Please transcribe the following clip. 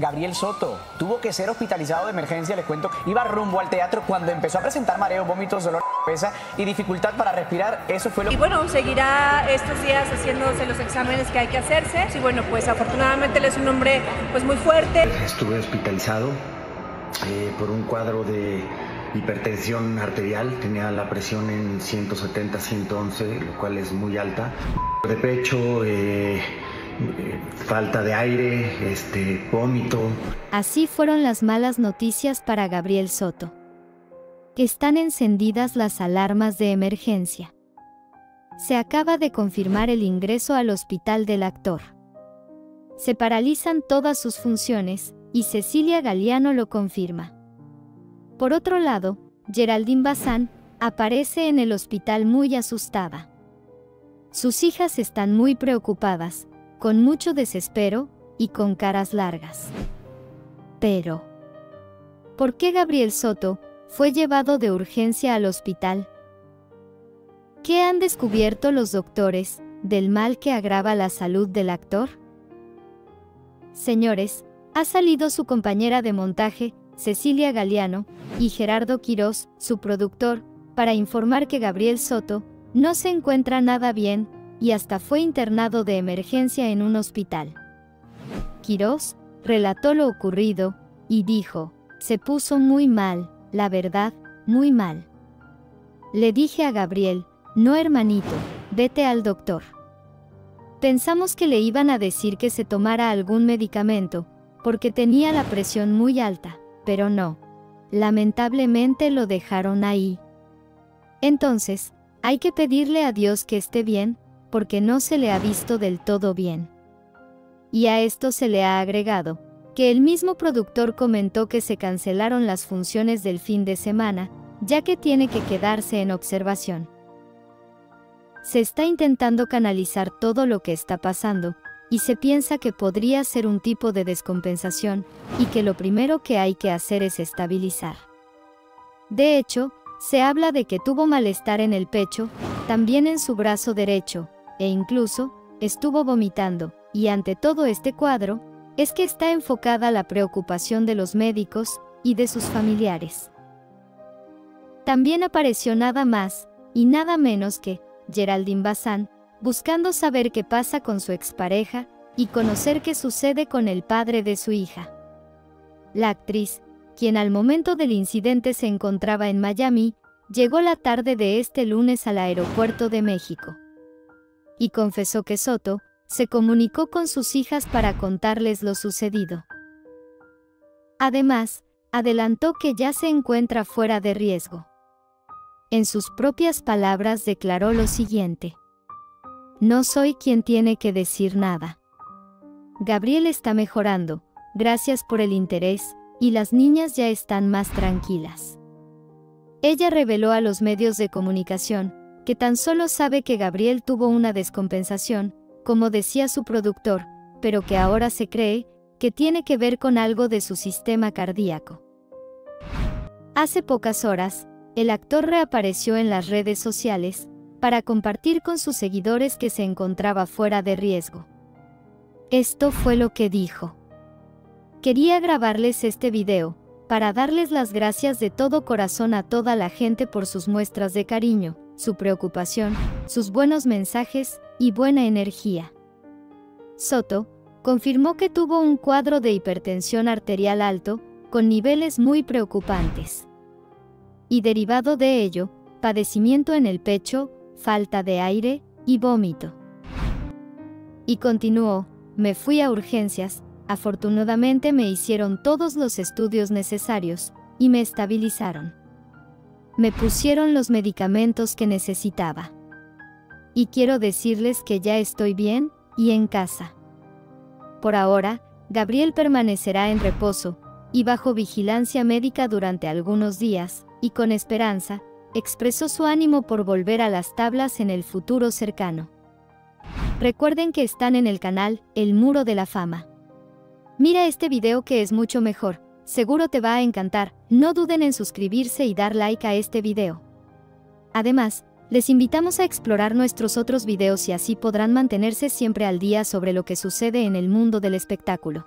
Gabriel Soto tuvo que ser hospitalizado de emergencia, les cuento. Iba rumbo al teatro cuando empezó a presentar mareos, vómitos, dolor de cabeza y dificultad para respirar. Eso fue lo Y bueno, seguirá estos días haciéndose los exámenes que hay que hacerse. Y bueno, pues afortunadamente él es un hombre pues muy fuerte. Estuve hospitalizado eh, por un cuadro de hipertensión arterial, tenía la presión en 170-111, lo cual es muy alta. De pecho, eh, falta de aire, este, vómito. Así fueron las malas noticias para Gabriel Soto. Están encendidas las alarmas de emergencia. Se acaba de confirmar el ingreso al hospital del actor. Se paralizan todas sus funciones, y Cecilia Galeano lo confirma. Por otro lado, Geraldine Bazán aparece en el hospital muy asustada. Sus hijas están muy preocupadas, con mucho desespero y con caras largas. Pero, ¿por qué Gabriel Soto fue llevado de urgencia al hospital? ¿Qué han descubierto los doctores del mal que agrava la salud del actor? Señores, ha salido su compañera de montaje, Cecilia Galeano, y Gerardo Quirós, su productor, para informar que Gabriel Soto no se encuentra nada bien y hasta fue internado de emergencia en un hospital. Quirós relató lo ocurrido y dijo, se puso muy mal, la verdad, muy mal. Le dije a Gabriel, no hermanito, vete al doctor. Pensamos que le iban a decir que se tomara algún medicamento, porque tenía la presión muy alta, pero no. Lamentablemente lo dejaron ahí. Entonces, hay que pedirle a Dios que esté bien, porque no se le ha visto del todo bien. Y a esto se le ha agregado, que el mismo productor comentó que se cancelaron las funciones del fin de semana, ya que tiene que quedarse en observación. Se está intentando canalizar todo lo que está pasando, y se piensa que podría ser un tipo de descompensación, y que lo primero que hay que hacer es estabilizar. De hecho, se habla de que tuvo malestar en el pecho, también en su brazo derecho, e incluso, estuvo vomitando, y ante todo este cuadro, es que está enfocada la preocupación de los médicos y de sus familiares. También apareció nada más, y nada menos que, Geraldine Bazán, buscando saber qué pasa con su expareja y conocer qué sucede con el padre de su hija. La actriz, quien al momento del incidente se encontraba en Miami, llegó la tarde de este lunes al aeropuerto de México. Y confesó que Soto se comunicó con sus hijas para contarles lo sucedido. Además, adelantó que ya se encuentra fuera de riesgo. En sus propias palabras declaró lo siguiente. No soy quien tiene que decir nada. Gabriel está mejorando, gracias por el interés, y las niñas ya están más tranquilas. Ella reveló a los medios de comunicación que tan solo sabe que Gabriel tuvo una descompensación, como decía su productor, pero que ahora se cree que tiene que ver con algo de su sistema cardíaco. Hace pocas horas, el actor reapareció en las redes sociales, para compartir con sus seguidores que se encontraba fuera de riesgo. Esto fue lo que dijo. Quería grabarles este video, para darles las gracias de todo corazón a toda la gente por sus muestras de cariño, su preocupación, sus buenos mensajes y buena energía. Soto confirmó que tuvo un cuadro de hipertensión arterial alto, con niveles muy preocupantes. Y derivado de ello, padecimiento en el pecho, falta de aire y vómito. Y continuó, me fui a urgencias, afortunadamente me hicieron todos los estudios necesarios, y me estabilizaron. Me pusieron los medicamentos que necesitaba. Y quiero decirles que ya estoy bien, y en casa. Por ahora, Gabriel permanecerá en reposo, y bajo vigilancia médica durante algunos días, y con esperanza, expresó su ánimo por volver a las tablas en el futuro cercano. Recuerden que están en el canal El Muro de la Fama. Mira este video que es mucho mejor, seguro te va a encantar, no duden en suscribirse y dar like a este video. Además, les invitamos a explorar nuestros otros videos y así podrán mantenerse siempre al día sobre lo que sucede en el mundo del espectáculo.